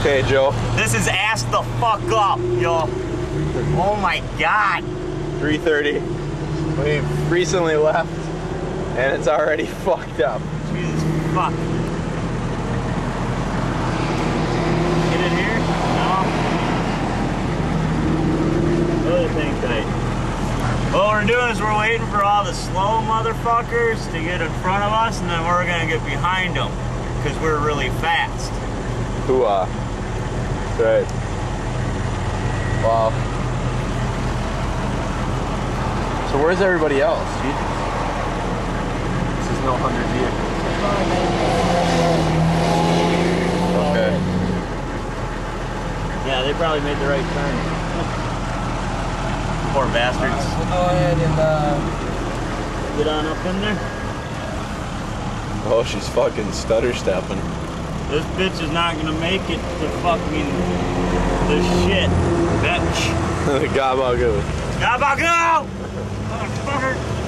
Okay, Joe. This is ass the fuck up, yo. Oh my god. 3:30. We've recently left, and it's already fucked up. Jesus fuck. Get in here? No. Other thing tight. What we're doing is we're waiting for all the slow motherfuckers to get in front of us, and then we're gonna get behind them because we're really fast. Who, uh, right. Wow. So where's everybody else? You- This is no hundred vehicles. Okay. Yeah, they probably made the right turn. Poor bastards. We'll go ahead and uh, Get on up in there. Oh, she's fucking stutter stepping. This bitch is not gonna make it to fucking the shit. Bitch. the gabagoo. Gabago! Motherfucker!